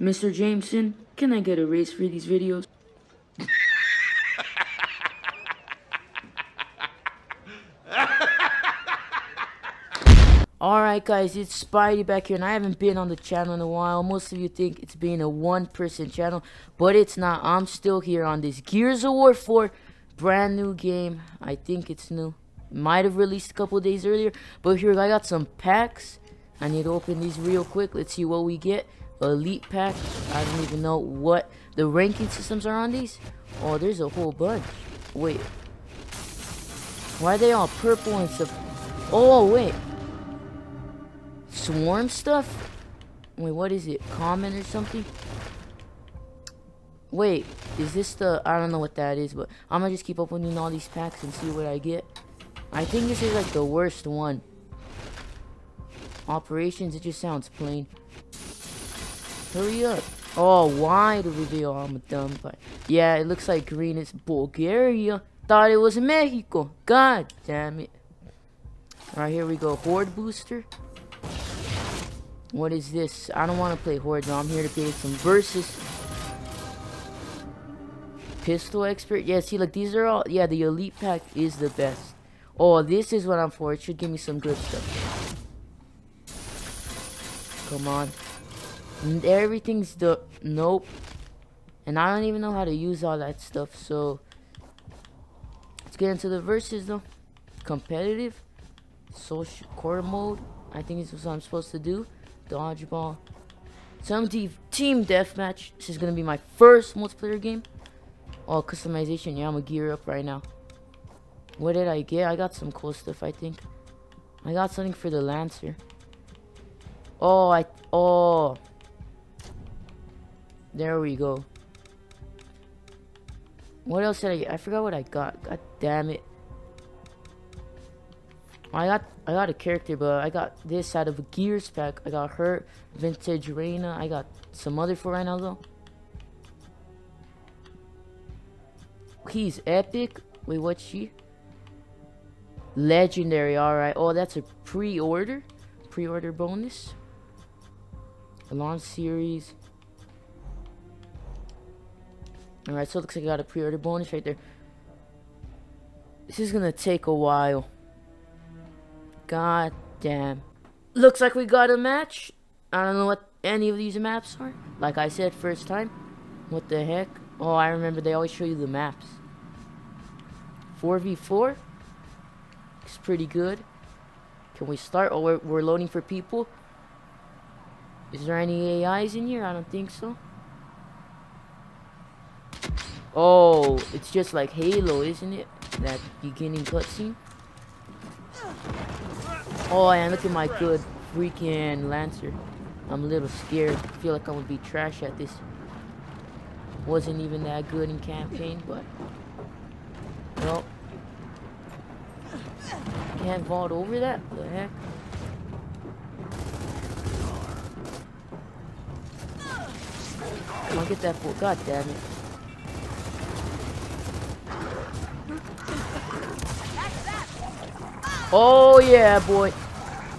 Mr. Jameson, can I get a raise for these videos? Alright guys, it's Spidey back here and I haven't been on the channel in a while. Most of you think it's being a one person channel, but it's not. I'm still here on this Gears of War 4 brand new game. I think it's new. Might have released a couple days earlier, but here I got some packs. I need to open these real quick. Let's see what we get. Elite pack. I don't even know what the ranking systems are on these. Oh, there's a whole bunch. Wait. Why are they all purple and stuff? Oh, wait. Swarm stuff? Wait, what is it? Common or something? Wait, is this the... I don't know what that is, but I'm gonna just keep opening all these packs and see what I get. I think this is like the worst one. Operations, it just sounds plain. Hurry up. Oh, why the reveal? I'm a dumb but Yeah, it looks like green is Bulgaria. Thought it was Mexico. God damn it. Alright, here we go. Horde booster. What is this? I don't want to play Horde, though. I'm here to play some versus. Pistol expert. Yeah, see, like, these are all... Yeah, the elite pack is the best. Oh, this is what I'm for. It should give me some good stuff. Come on. Everything's the... Nope. And I don't even know how to use all that stuff, so... Let's get into the verses, though. Competitive. Social core mode. I think this is what I'm supposed to do. Dodgeball. Some team deathmatch. This is gonna be my first multiplayer game. Oh, customization. Yeah, I'm gonna gear up right now. What did I get? I got some cool stuff, I think. I got something for the Lancer. Oh, I... Oh. There we go. What else did I get? I forgot what I got. God damn it. I got I got a character, but I got this out of a Gears pack. I got her, Vintage Reyna. I got some other for right now though. He's epic. Wait, what's she? Legendary. All right. Oh, that's a pre-order. Pre-order bonus. Launch series. All right. So it looks like I got a pre-order bonus right there. This is gonna take a while. God damn. Looks like we got a match. I don't know what any of these maps are. Like I said first time. What the heck? Oh, I remember they always show you the maps. 4v4. It's pretty good. Can we start? Oh, we're, we're loading for people. Is there any AIs in here? I don't think so. Oh, it's just like Halo, isn't it? That beginning cutscene. Oh, and look at my good freaking Lancer. I'm a little scared. I feel like I'm gonna be trash at this. Wasn't even that good in campaign, but... Well... Can't vault over that? What the heck? Come on, get that fool. God damn it. Oh yeah, boy.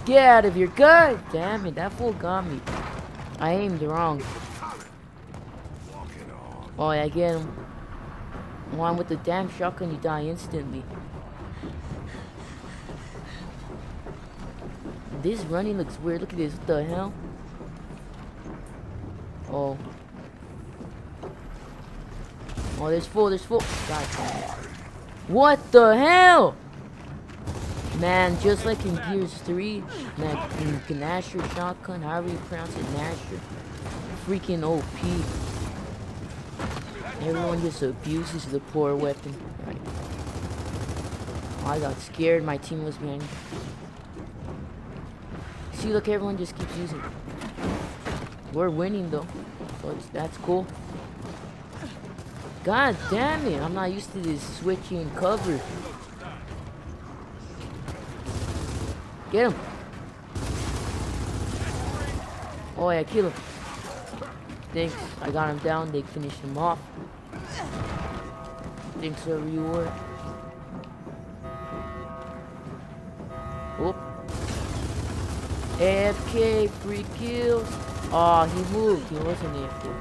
Get out of here. God damn it, that fool got me. I aimed wrong. Oh yeah, get him. One with the damn shotgun, you die instantly. This running looks weird. Look at this. What the hell? Oh. Oh, there's full. There's full. God. What the hell? Man, just like in Gears 3, man, in Gnasher Shotgun, however you pronounce it, Gnasher, freaking OP. Everyone just abuses the poor weapon. I got scared, my team was behind me. See, look, everyone just keeps using it. We're winning, though, so that's cool. God damn it, I'm not used to this switching cover. Get him. Oh yeah, kill him. Thanks. I got him down. They finished him off. Thanks for reward. Oh. AFK, free kills. Oh, he moved. He wasn't there.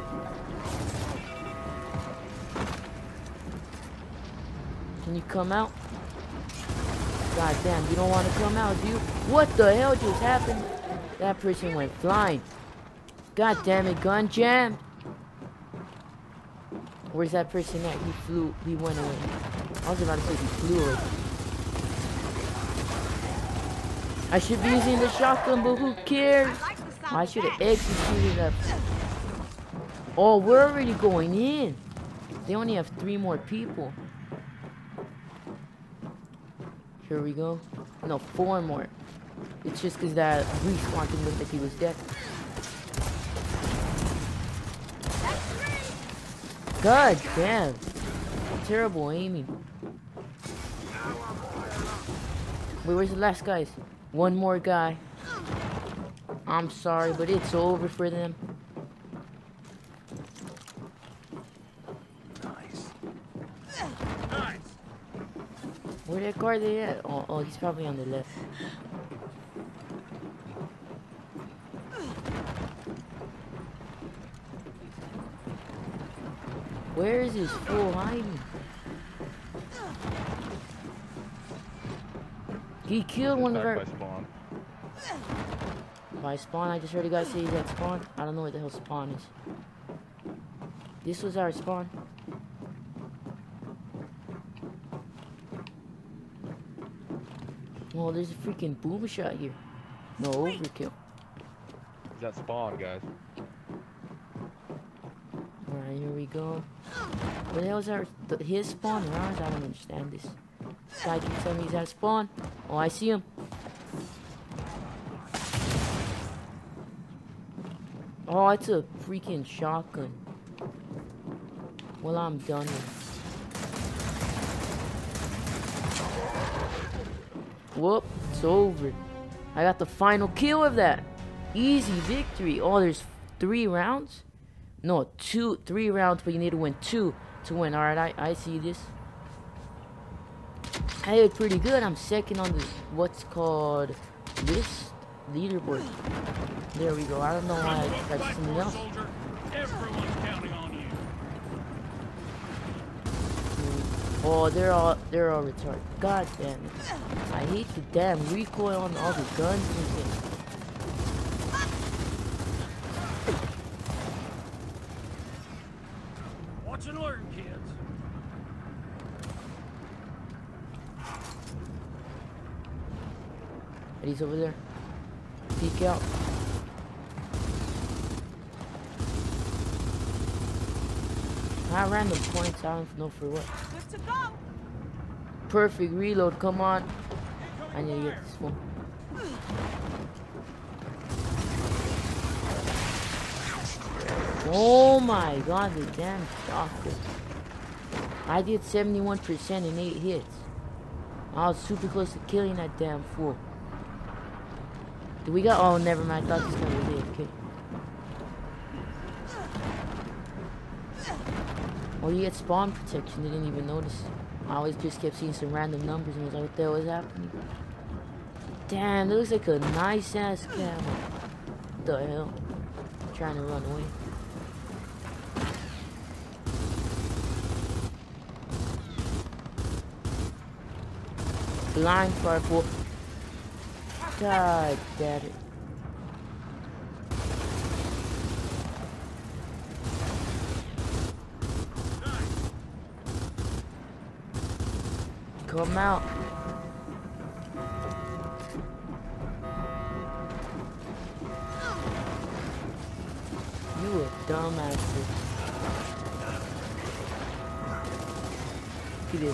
Can you come out? God damn, you don't want to come out, do you? What the hell just happened? That person went flying. God damn it, gun jam. Where's that person at? He flew, he went away. I was about to say he flew away. I should be using the shotgun, but who cares? I should have executed that. Oh, we're already going in. They only have three more people. Here we go. No, four more. It's just because that respawn thing looked like he was dead. God damn. Terrible aiming. Wait, where's the last guys? One more guy. I'm sorry, but it's over for them. Where that they at? Oh, oh, he's probably on the left. Where is his fool hiding? He killed one of our... By spawn. By spawn, I just heard a guy say he's at spawn. I don't know what the hell spawn is. This was our spawn. Oh, there's a freaking boom shot here. No overkill. He's at spawn, guys. Alright, here we go. What the hell's our th his spawn or ours? I don't understand this. Guy keeps telling me he's at spawn. Oh, I see him. Oh, it's a freaking shotgun. Well, I'm done with. Whoop, it's over. I got the final kill of that. Easy victory. Oh, there's three rounds? No, two, three rounds, but you need to win two to win. All right, I, I see this. I did pretty good. I'm second on the what's called this leaderboard. There we go. I don't know why I got something else. Soldier, everyone's counting on you. Oh, they're all they're all retarded. God damn it! I hate the damn recoil on all the guns and things. Watch and learn, kids. He's over there. Peek out. Not random points. I don't know for what. Good to go. Perfect reload. Come on. I need to get this one. Oh my god, the damn shotgun. I did 71% in 8 hits. I was super close to killing that damn fool. Do we got? Oh, never mind. I thought this guy was AFK. Oh, you get spawn protection. Didn't even notice. I always just kept seeing some random numbers and was like, what the hell is happening? Damn, that looks like a nice ass camel. What the hell? I'm trying to run away. Blind fireball. God damn it. Come out. You a dumbass. He did.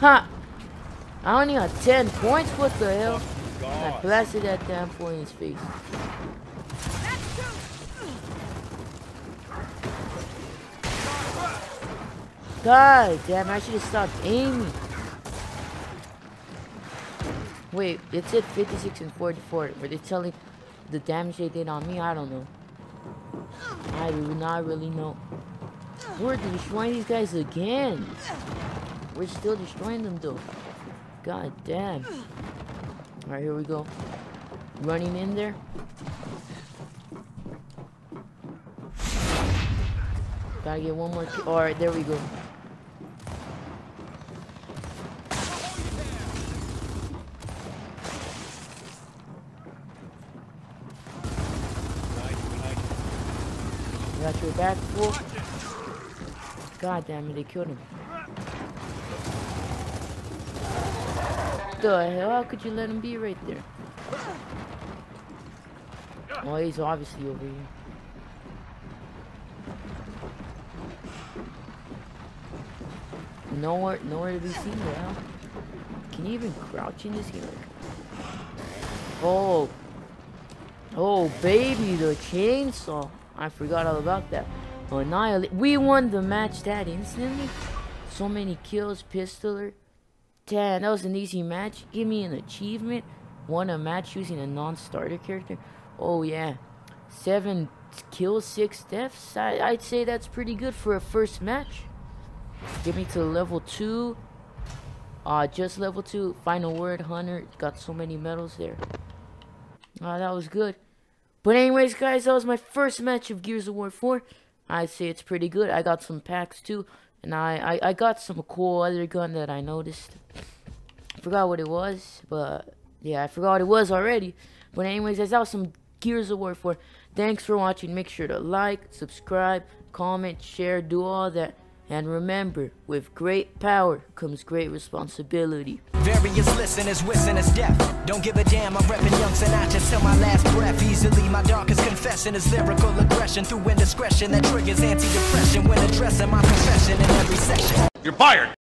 Ha! I only got 10 points? What the hell? I blasted that damn boy in his face. That's two. God damn, I should have stopped aiming. Wait, it said 56 and 44. Were they telling the damage they did on me? I don't know. I do not really know. We're destroying these guys again. We're still destroying them though. God damn. Alright, here we go. running in there. Gotta get one more. All right, there we go. Nice, nice. Got your back full. God damn it, they killed him. The hell? Could you let him be right there? Oh, he's obviously over here. Nowhere, nowhere to be seen now. Can you even crouch in this game? Oh, oh, baby, the chainsaw. I forgot all about that. Annihilate. We won the match that instantly. So many kills, pistoler. Damn, that was an easy match. Give me an achievement. Won a match using a non-starter character. Oh yeah, seven kills, six deaths. I, I'd say that's pretty good for a first match. Get me to level two. Uh, just level two. Final word, Hunter. Got so many medals there. Uh, that was good. But anyways, guys, that was my first match of Gears of War 4. I'd say it's pretty good. I got some packs too. And I, I, I got some cool other gun that I noticed. I forgot what it was. But, yeah, I forgot what it was already. But anyways, guys, that was some Gears of War 4. Thanks for watching. Make sure to like, subscribe, comment, share, do all that. And remember, with great power comes great responsibility. Various listeners wishing us death. Don't give a damn, I'm repping young Sinatra till my last breath. Easily, my darkest confession is lyrical aggression through indiscretion that triggers anti-depression when addressing my profession in every session. You're fired!